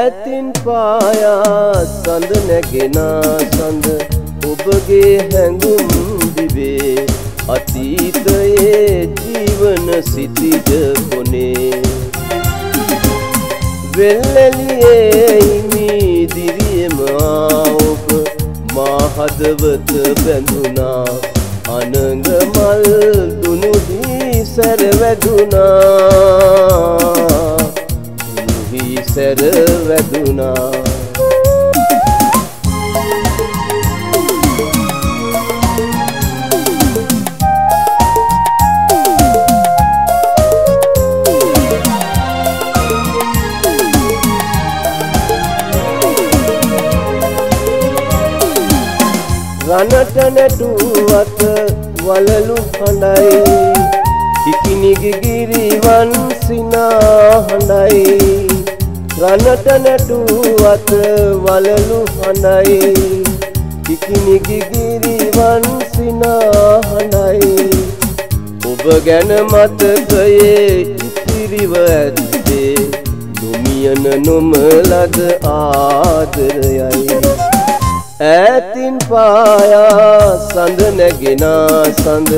ඈතින් පායා සඳ නැගෙනා සඳ ඔබගේ හැඟුම් දිවේ. අතීතයේ ජීවන සිතිද කොනේ? වෙල්ලලියේ හිමි දිරියමා ඔබ මා හදවත බැඳුනා. අනඟ මල් දුනුහි සැර රනට නැටුවත වලලු හඬයි ඉකිනිගිගිරිවන් සිනා හඬයි. රනට නැටුවත වලලු හඬයි ඉකිනිගිගිරිවන් සිනා හඬයි. ඔබ ගැන මතකයේ ඉතිරිව ඇත්තේ. නොමියන නොමලද ආදරයයි. ඈතින් පායා සඳ නැගෙනා සඳ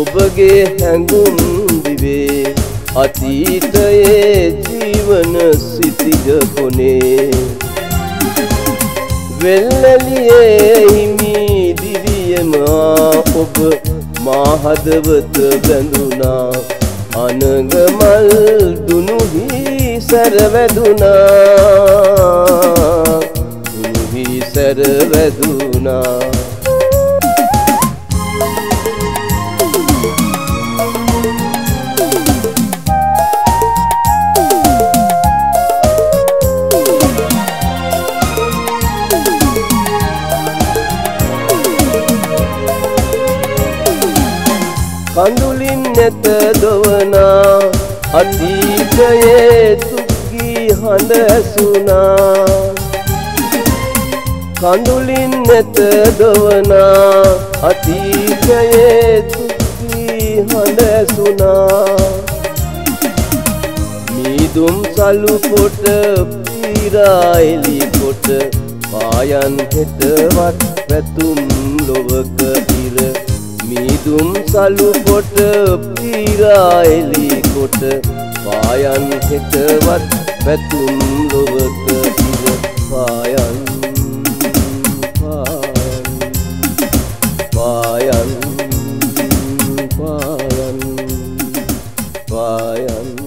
ඔබගේ හැඟුම් දිවේ. අතීතයේ ජීවන සිතිජ කොනේ. වෙල්ලලියේ හිමි දිවියමා ඔබ මාහදවත බැඳුනා. අනග මල් දුනුහි සැරවැදුනා. දුනුහි සැරවැදුනා කඳුලින් නැත දොවනා අතීතයේ දුක්ගී හඬ ඇසුනා. කඳුලින් නැත දොවනා අතීතයේ දුක්ගී හඬ ඇසුනා මීදුම් සලු කොට පීරායිලි කොට පායන් හෙටවත් පැතුම් ලොවක ඉර මීදුම් සලු කොට පීරායිලි කොට පායන් හෙටවත් පැතුම් ලොවක Narayan